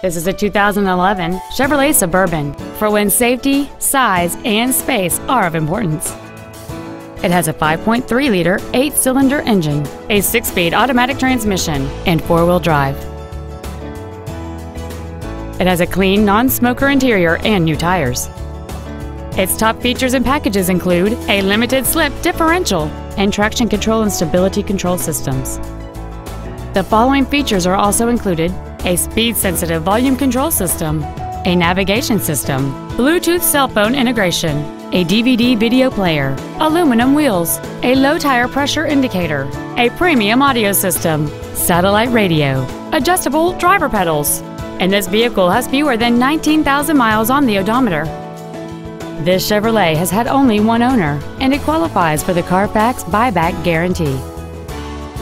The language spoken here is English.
This is a 2011 Chevrolet Suburban for when safety, size, and space are of importance. It has a 5.3-liter eight-cylinder engine, a six-speed automatic transmission, and four-wheel drive. It has a clean, non-smoker interior and new tires. Its top features and packages include a limited slip differential and traction control and stability control systems. The following features are also included a speed-sensitive volume control system, a navigation system, Bluetooth cell phone integration, a DVD video player, aluminum wheels, a low tire pressure indicator, a premium audio system, satellite radio, adjustable driver pedals, and this vehicle has fewer than 19,000 miles on the odometer. This Chevrolet has had only one owner, and it qualifies for the Carfax buyback guarantee.